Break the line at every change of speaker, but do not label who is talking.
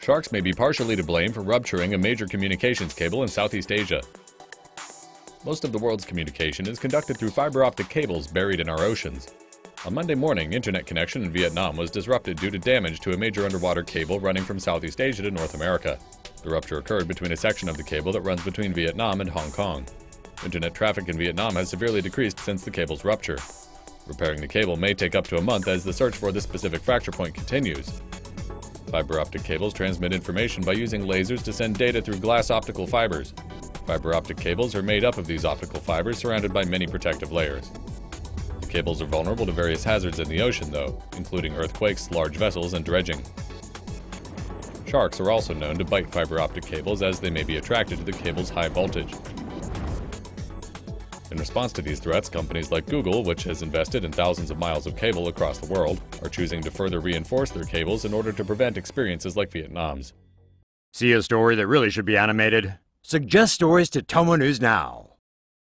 Sharks may be partially to blame for rupturing a major communications cable in Southeast Asia. Most of the world's communication is conducted through fiber optic cables buried in our oceans. On Monday morning, internet connection in Vietnam was disrupted due to damage to a major underwater cable running from Southeast Asia to North America. The rupture occurred between a section of the cable that runs between Vietnam and Hong Kong. Internet traffic in Vietnam has severely decreased since the cable's rupture. Repairing the cable may take up to a month as the search for this specific fracture point continues. Fiber optic cables transmit information by using lasers to send data through glass optical fibers. Fiber optic cables are made up of these optical fibers surrounded by many protective layers. The cables are vulnerable to various hazards in the ocean, though, including earthquakes, large vessels, and dredging. Sharks are also known to bite fiber optic cables as they may be attracted to the cable's high voltage. In response to these threats, companies like Google, which has invested in thousands of miles of cable across the world, are choosing to further reinforce their cables in order to prevent experiences like Vietnam's.
See a story that really should be animated? Suggest stories to Tomo News now.